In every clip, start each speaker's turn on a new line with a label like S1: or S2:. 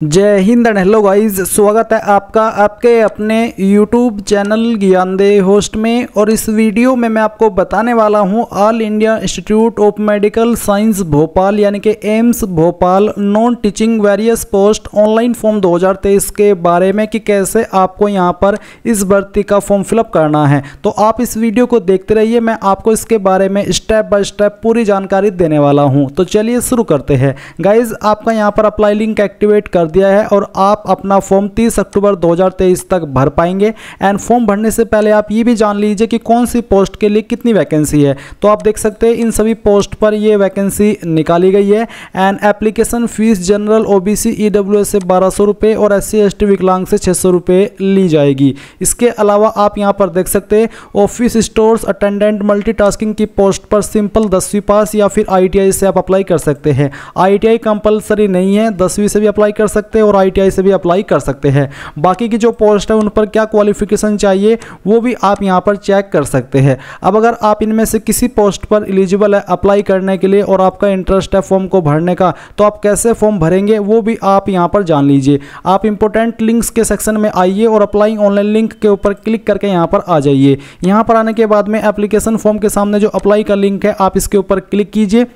S1: जय Hind and hello guys, स्वागत है आपका आपके अपने यूट्यूब चैनल ज्ञानदे होस्ट में और इस वीडियो में मैं आपको बताने वाला हूँ All India Institute of Medical Science Bhopal, यानी कि AIIMS Bhopal non teaching various post online form 2023 के बारे में कि कैसे आपको यहाँ पर इस भर्ती का फॉर्म फिलअप करना है। तो आप इस वीडियो को देखते रहिए, मैं आपको इसके बारे में स्टेप बाय स्टेप पूरी जानकारी देने वाला हूँ। तो चलिए शुरू करते हैं। गाइज़ आपका यहाँ पर अप्लाई लिंक एक्टिवेट कर दिया है और आप अपना फॉर्म 30 अक्टूबर 2023 तक भर पाएँगे। एंड फॉर्म भरने से पहले आप ये भी जान लीजिए कि कौन सी पोस्ट के लिए कितनी वैकेंसी है। तो आप देख सकते हैं, इन सभी पोस्ट पर ये वैकेंसी निकाली गई है। And application fees general O OBC EWS से बारह सौ और एस सी विकलांग से छः सौ ली जाएगी। इसके अलावा आप यहाँ पर देख सकते हैं, ऑफ़िस स्टोर्स अटेंडेंट मल्टीटास्किंग की पोस्ट पर सिंपल दसवीं पास या फिर आईटीआई से आप अप्लाई कर सकते हैं। आईटीआई कंपलसरी नहीं है, दसवीं से भी अप्लाई कर सकते हैं और आईटीआई से भी अप्लाई कर सकते हैं। बाकी की जो पोस्ट है, उन पर क्या क्वालिफिकेशन चाहिए, वो भी आप यहाँ पर चेक कर सकते हैं। अब अगर आप इनमें से किसी पोस्ट पर एलिजिबल है अप्लाई करने के लिए और आपका इंटरेस्ट है फॉर्म को भरने का तो आप कैसे फॉर्म भरेंगे, वो भी आप यहाँ पर जान लीजिए। आप इंपॉर्टेंट लिंक्स के सेक्शन में आइए और अप्लाई ऑनलाइन लिंक के ऊपर क्लिक करके यहाँ पर आ जाइए। यहाँ पर आने के बाद में एप्लीकेशन फॉर्म के सामने जो अप्लाई का लिंक है, आप इसके ऊपर क्लिक कीजिए।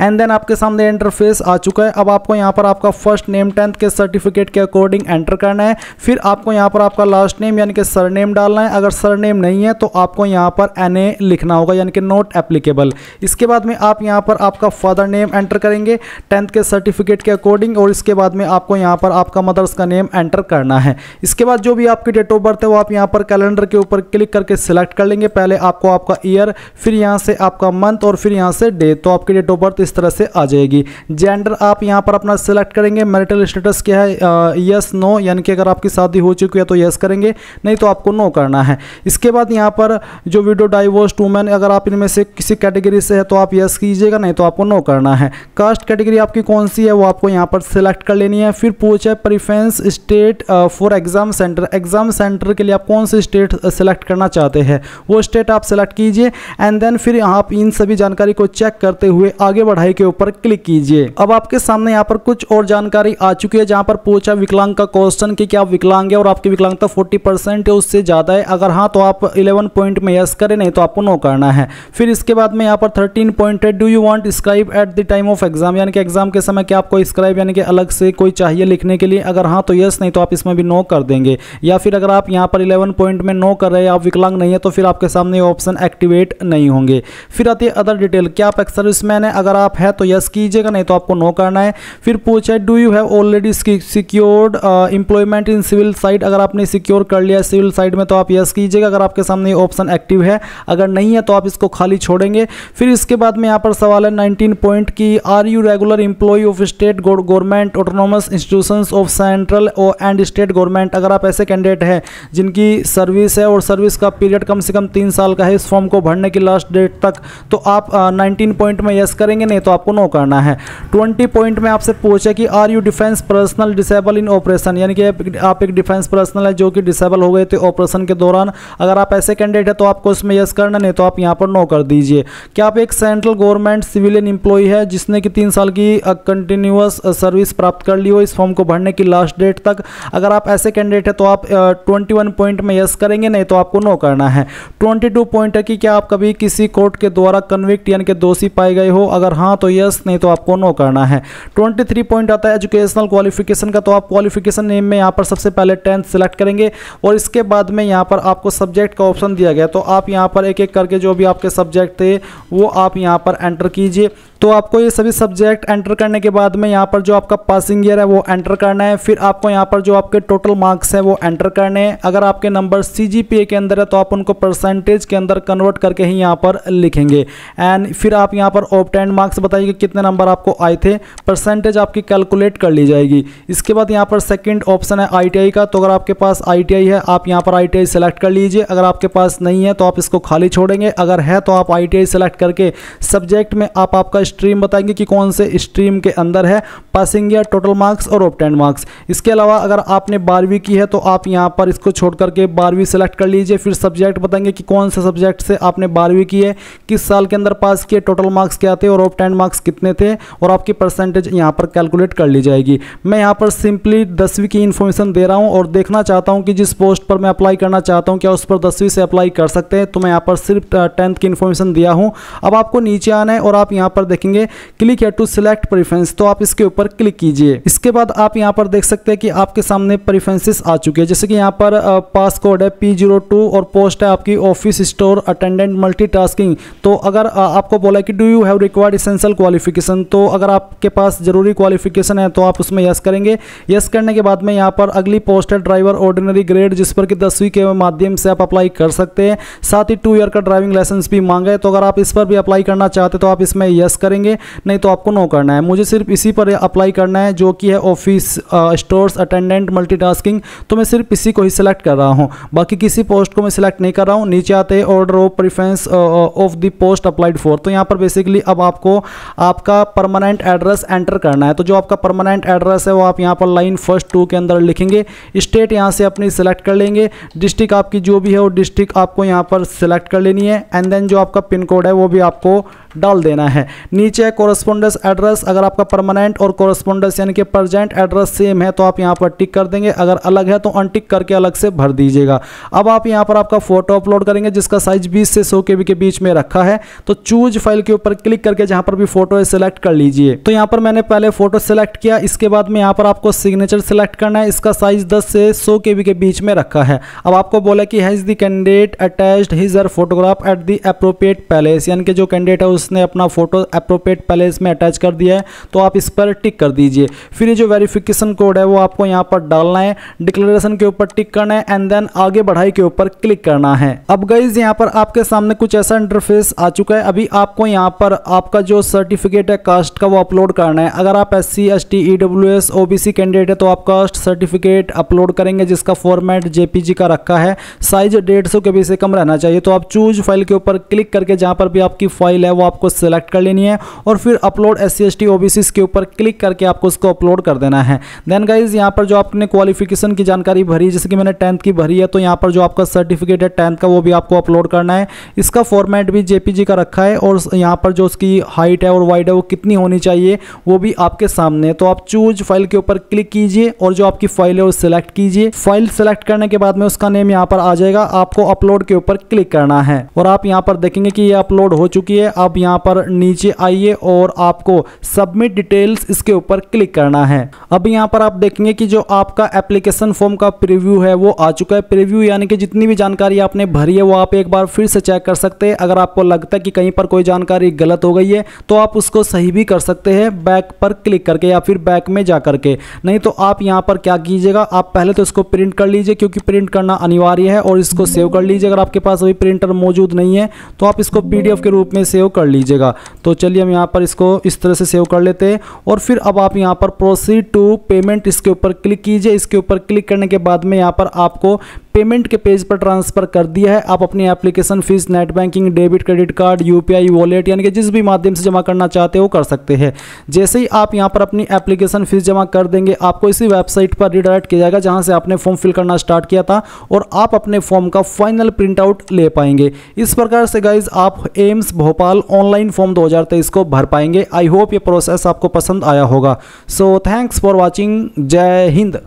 S1: एंड देन आपके सामने इंटरफेस आ चुका है। अब आपको यहाँ पर आपका फ़र्स्ट नेम टेंथ के सर्टिफिकेट के अकॉर्डिंग एंटर करना है। फिर आपको यहाँ पर आपका लास्ट नेम यानी कि सर नेम डालना है। अगर सर नेम नहीं है तो आपको यहाँ पर एन ए लिखना होगा, यानी कि नॉट एप्लीकेबल इसके बाद में आप यहाँ पर आपका फादर नेम एंटर करेंगे टेंथ के सर्टिफिकेट के अकॉर्डिंग और इसके बाद में आपको यहाँ पर आपका मदर्स का नेम एंटर करना है। इसके बाद जो भी आपकी डेट ऑफ़ बर्थ है, वो आप यहाँ पर कैलेंडर के ऊपर क्लिक करके सिलेक्ट कर लेंगे। पहले आपको आपका ईयर फिर यहाँ से आपका मंथ और फिर यहाँ से डे तो आपकी डेट ऑफ़ बर्थ इस तरह से आ जाएगी। जेंडर आप यहाँ पर अपना सिलेक्ट करेंगे। मैरिटल स्टेटस क्या है? यस नो यानी कि अगर आपकी शादी हो चुकी है तो यस करेंगे, नहीं तो आपको नो करना है। इसके बाद यहाँ पर जो विडो डाइवोर्स वूमेन अगर आप इनमें से किसी कैटेगरी से है तो आप यस कीजिएगा, नहीं तो आपको नो करना है। कास्ट कैटेगरी आपकी कौन सी है, वो आपको यहाँ पर सिलेक्ट कर लेनी है। फिर पूछे preference state for exam centre exam centre के लिए आप कौन सी स्टेट सेलेक्ट करना चाहते हैं? वो स्टेट आप सेलेक्ट कीजिए एंड देन फिर आप इन सभी जानकारी को चेक करते हुए आगे बढ़ाई के ऊपर क्लिक कीजिए। अब आपके सामने यहाँ पर कुछ और जानकारी आ चुकी है जहाँ पर पूछा विकलांग का क्वेश्चन की क्या विकलांग है और आपकी विकलांगता 40 परसेंट है, उससे ज़्यादा है। अगर हाँ तो आप 11 पॉइंट में यस करें, नहीं तो आपको नो करना है। फिर इसके बाद में यहाँ पर थर्टीन पॉइंट है do you want scribe at the time of exam यानी कि एग्ज़ाम के समय क्या आपको स्क्राइब यानी कि अलग से कोई चाहिए लिखने के लिए? अगर हाँ तो यस नहीं तो आप इसमें भी नो कर देंगे। या फिर अगर आप यहाँ पर इलेवन पॉइंट में नो कर रहे हैं, आप विकलांग नहीं है तो फिर आपके सामने ऑप्शन एक्टिवेट नहीं होंगे। फिर आती है अदर डिटेल क्या आप एक्स सर्विसमैन है अगर आप है तो यस कीजिएगा, नहीं तो आपको नो करना है। फिर पूछा है do you have already secured employment in civil side अगर आपने सिक्योर कर लिया सिविल साइड में तो आप यस कीजिएगा, अगर आपके सामने ये ऑप्शन एक्टिव है। अगर नहीं है तो आप इसको खाली छोड़ेंगे। फिर इसके बाद में यहाँ पर सवाल है, नाइनटीन पॉइंट की are you regular employ of state government autonomous institution of central and state government अगर आप ऐसे कैंडिडेट हैं, जिनकी सर्विस है और सर्विस का पीरियड कम से कम तीन साल का है, इस फॉर्म को भरने की लास्ट डेट तक तो आप नाइनटीन पॉइंट में यस करेंगे, नहीं तो आपको नो करना है। ट्वेंटी पॉइंट में आपसे पूछे कि are you defence personnel disable in operation यानी कि आप एक डिफेंस पर्सनल है जो कि डिसेबल हो गए थे ऑपरेशन के दौरान। अगर आप ऐसे कैंडिडेट है तो आपको उसमें यस करना, नहीं तो आप यहाँ पर नो कर दीजिए। क्या आप एक सेंट्रल गवर्नमेंट सिविलियन इंप्लॉय है जिसने कि तीन साल की कंटिन्यूस सर्विस प्राप्त कर ली हो इस फॉर्म को भरने की लास्ट डेट तक? अगर आप ऐसे कैंडिडेट है तो आप ट्वेंटी पॉइंट में यस करेंगे, नहीं तो आपको नो करना है। ट्वेंटी पॉइंट है कि क्या आप कभी किसी कोर्ट के द्वारा कन्विक्ट यानी कि दोषी पाए गए हो? अगर हाँ तो यस नहीं तो आपको नो करना है। 23 पॉइंट आता है एजुकेशनल क्वालिफिकेशन का तो आप क्वालिफिकेशन नेम में यहाँ पर सबसे पहले टेंथ सेलेक्ट करेंगे और इसके बाद में यहाँ पर आपको सब्जेक्ट का ऑप्शन दिया गया। तो आप यहाँ पर एक एक करके जो भी आपके सब्जेक्ट थे, वो आप यहाँ पर एंटर कीजिए। तो आपको ये सभी सब्जेक्ट एंटर करने के बाद में यहाँ पर जो आपका पासिंग ईयर है, वो एंटर करना है। फिर आपको यहाँ पर जो आपके टोटल मार्क्स हैं, वो एंटर करने हैं। अगर आपके नंबर सीजीपीए के अंदर है तो आप उनको परसेंटेज के अंदर कन्वर्ट करके ही यहाँ पर लिखेंगे। एंड फिर आप यहाँ पर ऑप्टेंड मार्क्स बताइए कि कितने नंबर आपको आए थे। परसेंटेज आपकी कैलकुलेट कर ली जाएगी। इसके बाद यहाँ पर सेकेंड ऑप्शन है आईटीआई का। तो अगर आपके पास आईटीआई है, आप यहाँ पर आईटीआई सेलेक्ट कर लीजिए। अगर आपके पास नहीं है तो आप इसको खाली छोड़ेंगे। अगर है तो आप आईटीआई सेलेक्ट करके सब्जेक्ट में आप आपका स्ट्रीम बताएँगे कि कौन से स्ट्रीम के अंदर है पासिंग या टोटल मार्क्स और ऑप्टेंड मार्क्स इसके अलावा अगर आपने बारहवीं की है तो आप यहाँ पर इसको छोड़ करके बारहवीं सेलेक्ट कर लीजिए। फिर सब्जेक्ट बताएँगे कि कौन से सब्जेक्ट से आपने बारहवीं की है, किस साल के अंदर पास किए टोटल मार्क्स क्या थे और ऑप्टेंड मार्क्स कितने थे, और आपकी परसेंटेज यहाँ पर कैलकुलेट कर ली जाएगी। मैं यहाँ पर सिंपली दसवीं की इन्फॉर्मेशन दे रहा हूँ और देखना चाहता हूँ कि जिस पोस्ट पर मैं अप्लाई करना चाहता हूँ, क्या उस पर दसवीं से अप्लाई कर सकते हैं। तो मैं यहाँ पर सिर्फ़ टेंथ की इन्फॉर्मेशन दिया हूँ। अब आपको नीचे आना है और आप यहाँ पर देखेंगे। क्लिक है टू सिलेक्ट प्रिफ्रेंस तो आप इसके ऊपर क्लिक कीजिए। इसके बाद आप यहाँ पर देख सकते हैं कि आपके सामने प्रिफ्रेंसेस आ चुके हैं। जैसे कि यहाँ पर पास कोड है पी और पोस्ट है आपकी ऑफ़िस स्टोर अटेंडेंट मल्टीटास्किंग तो अगर आपको बोला कि do you have required essential qualification तो अगर आपके पास ज़रूरी क्वालिफिकेशन है तो आप उसमें यस करेंगे। यस करने के बाद में यहाँ पर अगली पोस्ट है ड्राइवर ऑर्डिनरी ग्रेड जिस पर कि दसवीं के माध्यम से आप अप्लाई कर सकते हैं। साथ ही टू ईयर का ड्राइविंग लाइसेंस भी मांगा है तो अगर आप इस पर भी अप्लाई करना चाहते तो आप इसमें यस करेंगे, नहीं तो आपको नो करना है। मुझे सिर्फ़ इसी पर अप्लाई करना है, जो कि है ऑफ़िस स्टोर्स अटेंडेंट मल्टीटास्किंग तो मैं सिर्फ़ इसी को ही सिलेक्ट कर रहा हूँ। बाकी किसी पोस्ट को मैं सिलेक्ट नहीं कर रहा हूँ, नीचे आते हैं order of preference of the post applied for तो यहाँ पर बेसिकली अब आपको आपका परमानेंट एड्रेस एंटर करना है। तो जो आपका परमानेंट एड्रेस है, वो आप यहाँ पर लाइन फ़र्स्ट टू के अंदर लिखेंगे। स्टेट यहाँ से अपनी सिलेक्ट कर लेंगे। डिस्ट्रिक्ट आपकी जो भी है, वो डिस्ट्रिक्ट आपको यहाँ पर सिलेक्ट कर लेनी है। एंड देन जो आपका पिन कोड है, वो भी आपको डाल देना है। नीचे कोरस्पोंडेंस एड्रेस अगर आपका परमानेंट और कोरस्पोंडेंस यानी कि प्रजेंट एड्रेस सेम है तो आप यहाँ पर टिक कर देंगे। अगर अलग है तो अनटिक करके अलग से भर दीजिएगा। अब आप यहाँ पर आपका फ़ोटो अपलोड करेंगे, जिसका साइज़ 20 से सौ के के बीच में रखा है। तो चूज़ फ़ाइल के ऊपर क्लिक करके जहाँ पर भी फ़ोटो है सिलेक्ट कर लीजिए। तो यहाँ पर मैंने पहले फ़ोटो सिलेक्ट किया, इसके बाद में यहाँ पर आपको सिग्नेचर सिलेक्ट करना है। इसका साइज़ दस से सौ के के बीच में रखा है। अब आपको बोला कि has the candidate attached his or photograph at the appropriate place यानी कि जो कैंडिडेट है उसने अपना फ़ोटो अप्रोप्रिएट पैलेस में अटैच कर दिया है तो आप इस पर टिक कर दीजिए। फिर ये जो वेरिफिकेशन कोड है, वो आपको यहाँ पर डालना है डिक्लेरेशन के ऊपर टिक करना है एंड देन आगे बढ़ाई के ऊपर क्लिक करना है। अब गाइज़ यहाँ पर आपके सामने कुछ ऐसा इंटरफेस आ चुका है। अभी आपको यहाँ पर आपका जो सर्टिफिकेट है कास्ट का वो अपलोड करना है। अगर आप S C S T E W S O B C candidate है तो आप कास्ट सर्टिफिकेट अपलोड करेंगे, जिसका फॉर्मेट जेपीजी का रखा है। साइज़ डेढ़ सौ के बी से कम रहना चाहिए तो आप चूज़ फ़ाइल के ऊपर क्लिक करके जहाँ पर भी आपकी फ़ाइल है, वो आपको सेलेक्ट कर लेनी है और फिर अपलोड एस सी एस के ऊपर क्लिक करके आपको उसको अपलोड कर देना है। देन गाइज़ यहाँ पर जो आपने क्वालिफिकेशन की जानकारी भरी, जैसे कि मैंने टेंथ की भरी है तो यहाँ पर जो आपका सर्टिफिकेट है टेंथ का वो भी आपको अपलोड करना है। इसका फॉर्मेट भी जेपीजी का रखा है और यहाँ पर जो उसकी हाइट है और वाइड है वो कितनी होनी चाहिए, वो भी आपके सामने है। तो आप चूज़ फ़ाइल के ऊपर क्लिक कीजिए और जो आपकी फ़ाइल है वो सिलेक्ट कीजिए। फ़ाइल सेलेक्ट करने के बाद में उसका नेम यहाँ पर आ जाएगा, आपको अपलोड के ऊपर क्लिक करना है। और आप यहाँ पर देखेंगे कि ये अपलोड हो चुकी है। अब यहाँ पर नीचे आइए और आपको सबमिट डिटेल्स इसके ऊपर क्लिक करना है। अब यहाँ पर आप देखेंगे कि जो आपका एप्लीकेशन फॉर्म का प्रीव्यू है, वो आ चुका है। प्रीव्यू यानी कि जितनी भी जानकारी आपने भरी है, वो आप एक बार फिर से चेक कर सकते हैं। अगर आपको लगता है कि कहीं पर कोई जानकारी गलत हो गई है तो आप उसको सही भी कर सकते हैं बैक पर क्लिक करके या फिर बैक में जा करके। नहीं तो आप यहाँ पर क्या कीजिएगा, आप पहले तो इसको प्रिंट कर लीजिए, क्योंकि प्रिंट करना अनिवार्य है, और इसको सेव कर लीजिए। अगर आपके पास अभी प्रिंटर मौजूद नहीं है तो आप इसको पीडीएफ के रूप में सेव कर लीजिएगा। तो चलिए हम यहाँ पर इसको इस तरह से सेव कर लेते हैं और फिर अब आप यहाँ पर प्रोसीड टू पेमेंट इसके ऊपर क्लिक कीजिए। इसके ऊपर क्लिक करने के बाद में यहाँ पर आपको पेमेंट के पेज पर ट्रांसफ़र कर दिया है। आप अपनी application fees, net banking, debit, credit card, UPI wallet, यानी कि जिस भी माध्यम से जमा करना चाहते हो कर सकते हैं। जैसे ही आप यहाँ पर अपनी एप्लीकेशन फ़ीस जमा कर देंगे, आपको इसी वेबसाइट पर रिडायरेक्ट किया जाएगा, जहाँ से आपने फॉर्म फिल करना स्टार्ट किया था और आप अपने फॉर्म का फाइनल प्रिंट आउट ले पाएँगे। इस प्रकार से गाइज़ आप एम्स, भोपाल ऑनलाइन फॉर्म दो हज़ार तेईस को भर पाएँगे। आई होप ये प्रोसेस आपको पसंद आया होगा। सो थैंक्स फॉर वॉचिंग जय हिंद।